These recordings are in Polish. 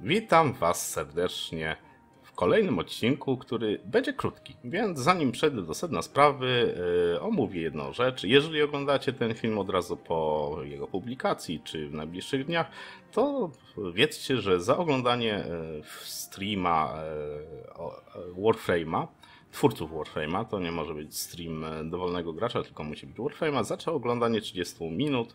Witam Was serdecznie w kolejnym odcinku, który będzie krótki. Więc zanim przejdę do sedna sprawy, yy, omówię jedną rzecz. Jeżeli oglądacie ten film od razu po jego publikacji czy w najbliższych dniach, to wiedzcie, że za oglądanie yy, streama yy, Warframe'a twórców Warframe'a, to nie może być stream e, dowolnego gracza, tylko musi być Warframe'a, zaczął oglądanie 30 minut,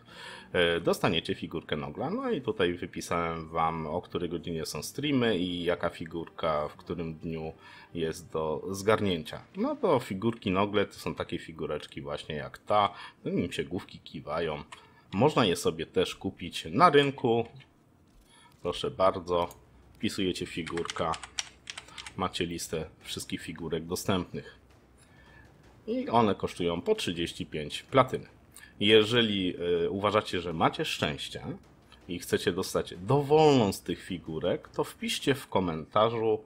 e, dostaniecie figurkę Nogla. No i tutaj wypisałem Wam, o której godzinie są streamy i jaka figurka w którym dniu jest do zgarnięcia. No to figurki Nogle to są takie figureczki właśnie jak ta, nim się główki kiwają. Można je sobie też kupić na rynku. Proszę bardzo, wpisujecie figurka macie listę wszystkich figurek dostępnych. I one kosztują po 35 platyny. Jeżeli y, uważacie, że macie szczęście i chcecie dostać dowolną z tych figurek, to wpiszcie w komentarzu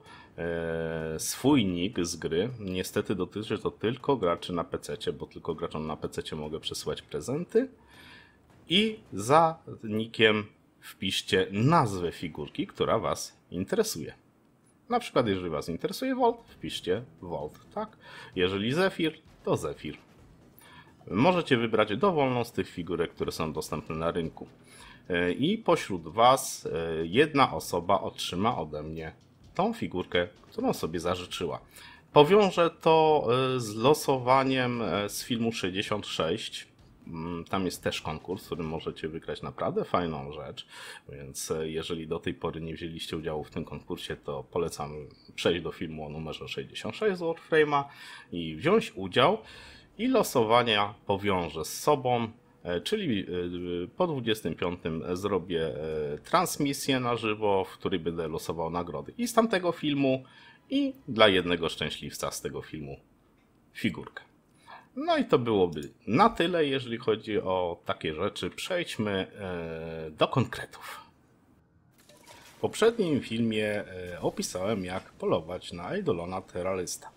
y, swój nick z gry. Niestety dotyczy to tylko graczy na PC, bo tylko graczom na PC mogę przesyłać prezenty. I za nickiem wpiszcie nazwę figurki, która Was interesuje. Na przykład, jeżeli Was interesuje Volt, wpiszcie Volt, tak? Jeżeli Zephyr, to Zephyr. Możecie wybrać dowolną z tych figurek, które są dostępne na rynku. E, I pośród Was e, jedna osoba otrzyma ode mnie tą figurkę, którą sobie zażyczyła. Powiążę to e, z losowaniem z filmu 66 Mm, tam jest też konkurs, w którym możecie wygrać naprawdę fajną rzecz, więc e, jeżeli do tej pory nie wzięliście udziału w tym konkursie, to polecam przejść do filmu o numerze 66 z Warframe'a i wziąć udział i losowania powiążę z sobą, e, czyli e, po 25 zrobię transmisję na żywo, w której będę losował nagrody i z tamtego filmu i dla jednego szczęśliwca z tego filmu figurkę. No i to byłoby na tyle, jeżeli chodzi o takie rzeczy. Przejdźmy e, do konkretów. W poprzednim filmie e, opisałem, jak polować na Eidolona Terralista.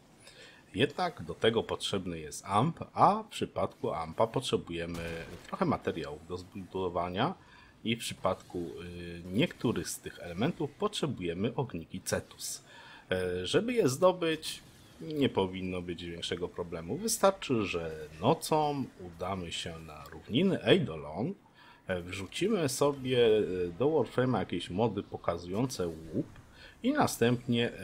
Jednak do tego potrzebny jest AMP, a w przypadku AMPa potrzebujemy trochę materiałów do zbudowania i w przypadku e, niektórych z tych elementów potrzebujemy ogniki Cetus. Żeby je zdobyć, nie powinno być większego problemu. Wystarczy, że nocą udamy się na równiny Eidolon, e, wrzucimy sobie e, do Warframe'a jakieś mody pokazujące łup i następnie e,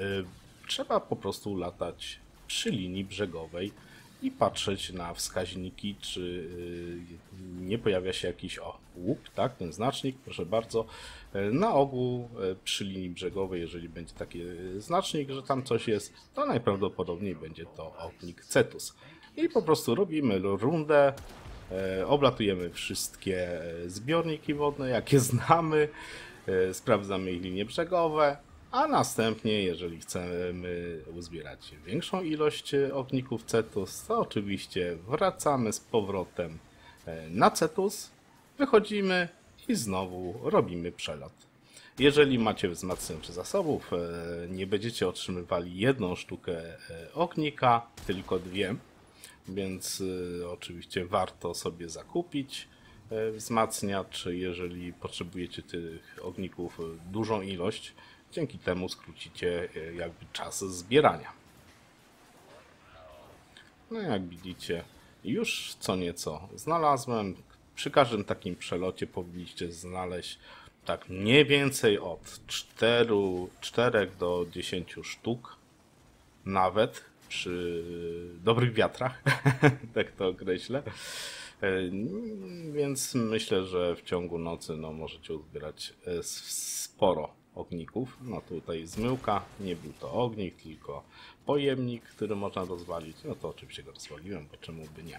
trzeba po prostu latać przy linii brzegowej i patrzeć na wskaźniki, czy y, nie pojawia się jakiś o, łup, tak, ten znacznik, proszę bardzo. E, na ogół e, przy linii brzegowej, jeżeli będzie taki znacznik, że tam coś jest, to najprawdopodobniej będzie to ognik Cetus. I po prostu robimy rundę, oblatujemy wszystkie zbiorniki wodne, jakie znamy, sprawdzamy ich linie brzegowe, a następnie, jeżeli chcemy uzbierać większą ilość ogników Cetus, to oczywiście wracamy z powrotem e, na Cetus, wychodzimy i znowu robimy przelot. Jeżeli macie wzmacniacze zasobów, e, nie będziecie otrzymywali jedną sztukę e, ognika, tylko dwie, więc oczywiście warto sobie zakupić wzmacniacz, jeżeli potrzebujecie tych ogników dużą ilość, Dzięki temu skrócicie e, jakby czas zbierania. No jak widzicie, już co nieco znalazłem. Przy każdym takim przelocie powinniście znaleźć tak mniej więcej od 4, 4 do 10 sztuk. Nawet przy dobrych wiatrach, tak to określę. E, więc myślę, że w ciągu nocy no, możecie uzbierać e, sporo ogników. No tutaj zmyłka, nie był to ognik, tylko pojemnik, który można rozwalić. No to oczywiście go rozwaliłem, bo czemu by nie.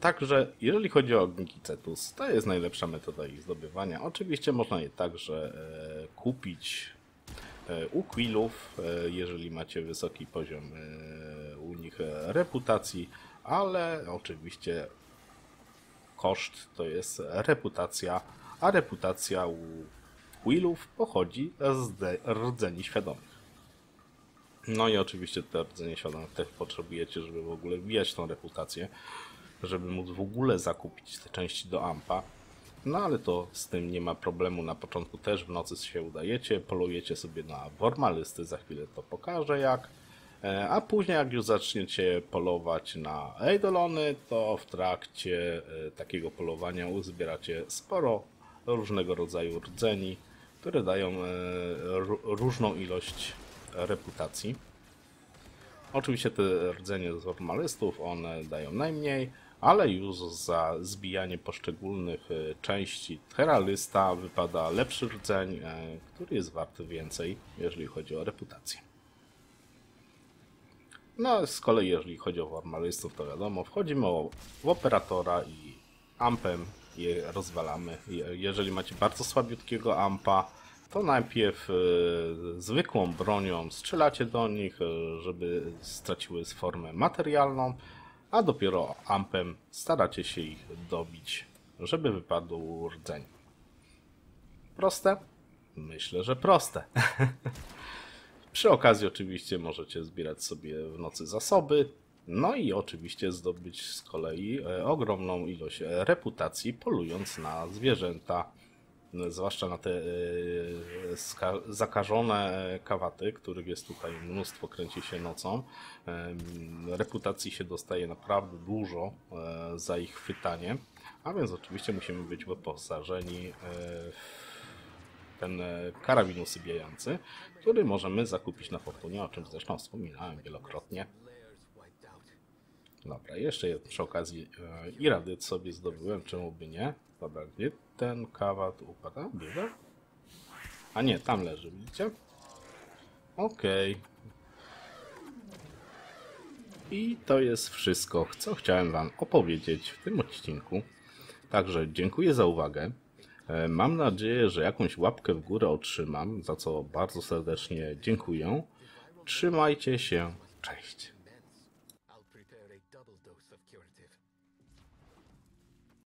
Także jeżeli chodzi o ogniki Cetus, to jest najlepsza metoda ich zdobywania. Oczywiście można je także e, kupić e, u Quillów, e, jeżeli macie wysoki poziom e, u nich e, reputacji, ale oczywiście koszt to jest reputacja, a reputacja u Willów pochodzi z rdzeni świadomych. No i oczywiście te rdzenie świadomych też potrzebujecie, żeby w ogóle wbijać tą reputację, żeby móc w ogóle zakupić te części do AMPA. No ale to z tym nie ma problemu. Na początku też w nocy się udajecie, polujecie sobie na wormalisty, za chwilę to pokażę jak. E, A później jak już zaczniecie polować na eidolony, to w trakcie e, takiego polowania uzbieracie sporo różnego rodzaju rdzeni, które dają e, ró- różną ilość reputacji. Oczywiście te rdzenie z normalystów, one dają najmniej, ale już za zbijanie poszczególnych e, części Heralista wypada lepszy rdzeń, e, który jest wart więcej, jeżeli chodzi o reputację. No, z kolei jeżeli chodzi o formalistów, to wiadomo, wchodzimy w operatora i ampem je rozwalamy. Je- Jeżeli macie bardzo słabiutkiego ampa, to najpierw e, zwykłą bronią strzelacie do nich, e, żeby straciły formę materialną, a dopiero ampem staracie się ich dobić, żeby wypadł rdzeń. Proste? Myślę, że proste. Przy okazji oczywiście możecie zbierać sobie w nocy zasoby, no i oczywiście zdobyć z kolei e, ogromną ilość e, reputacji polując na zwierzęta, zwłaszcza na te e, zakażone kawaty, których jest tutaj mnóstwo, kręci się nocą. Reputacji się dostaje naprawdę dużo za ich chwytanie, a więc oczywiście musimy być wyposażeni w ten karabin usybiający, który możemy zakupić na fortunie, o czym zresztą wspominałem wielokrotnie. Dobra, jeszcze przy okazji e, iradyt sobie zdobyłem, czemu by nie. Dobra, gdzie ten kawat upada? Biega? A nie, tam leży, widzicie? Okej. I to jest wszystko, co chciałem Wam opowiedzieć w tym odcinku. Także dziękuję za uwagę. E, Mam nadzieję, że jakąś łapkę w górę otrzymam, za co bardzo serdecznie dziękuję. Trzymajcie się. Cześć.